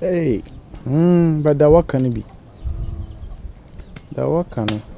Hey, mm, but that what can be. That what can.